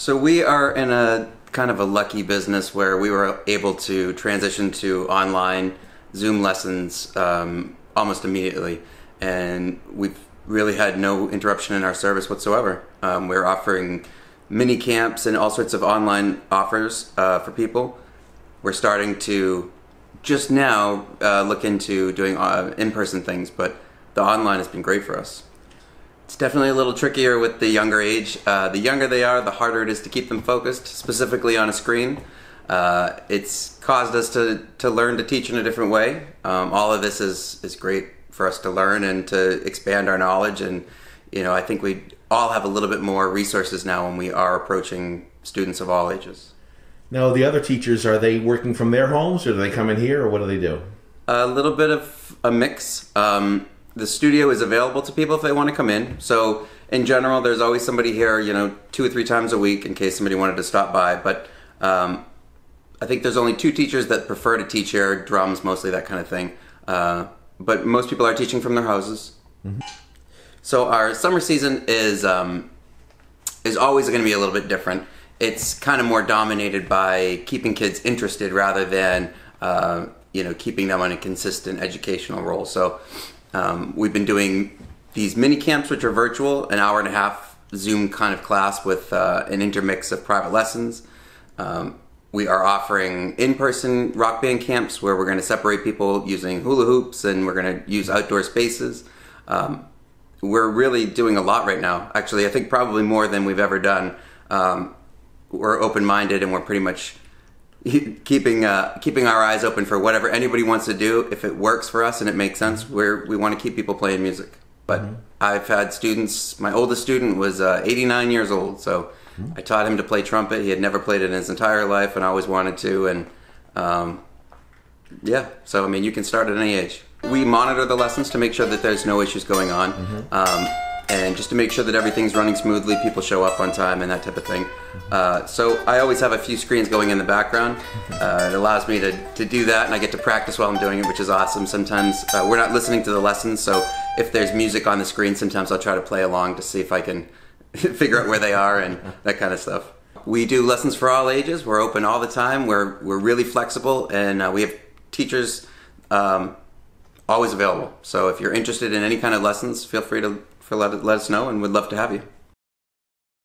So we are in a kind of a lucky business where we were able to transition to online Zoom lessons um, almost immediately, and we've really had no interruption in our service whatsoever. Um, we're offering mini camps and all sorts of online offers uh, for people. We're starting to just now uh, look into doing uh, in-person things, but the online has been great for us. It's definitely a little trickier with the younger age. Uh, the younger they are, the harder it is to keep them focused, specifically on a screen. Uh, it's caused us to, to learn to teach in a different way. Um, all of this is, is great for us to learn and to expand our knowledge. And, you know, I think we all have a little bit more resources now when we are approaching students of all ages. Now, the other teachers, are they working from their homes or do they come in here or what do they do? A little bit of a mix. Um, the studio is available to people if they want to come in. So, in general, there's always somebody here, you know, two or three times a week in case somebody wanted to stop by. But um, I think there's only two teachers that prefer to teach here drums, mostly that kind of thing. Uh, but most people are teaching from their houses. Mm-hmm. So, our summer season is, um, is always going to be a little bit different it's kind of more dominated by keeping kids interested rather than uh, you know keeping them on a consistent educational role. So um, we've been doing these mini camps, which are virtual, an hour and a half Zoom kind of class with uh, an intermix of private lessons. Um, we are offering in-person rock band camps where we're going to separate people using hula hoops and we're going to use outdoor spaces. Um, we're really doing a lot right now. Actually, I think probably more than we've ever done. Um, we're open minded and we're pretty much keeping uh, keeping our eyes open for whatever anybody wants to do. If it works for us and it makes sense, we we want to keep people playing music. But mm-hmm. I've had students. My oldest student was uh, 89 years old, so mm-hmm. I taught him to play trumpet. He had never played it in his entire life, and always wanted to. And um, yeah, so I mean, you can start at any age. We monitor the lessons to make sure that there's no issues going on. Mm-hmm. Um, and just to make sure that everything's running smoothly, people show up on time and that type of thing. Uh, so I always have a few screens going in the background. Uh, it allows me to, to do that, and I get to practice while I'm doing it, which is awesome. Sometimes uh, we're not listening to the lessons, so if there's music on the screen, sometimes I'll try to play along to see if I can figure out where they are and that kind of stuff. We do lessons for all ages. We're open all the time. We're we're really flexible, and uh, we have teachers um, always available. So if you're interested in any kind of lessons, feel free to let, let us know, and we'd love to have you.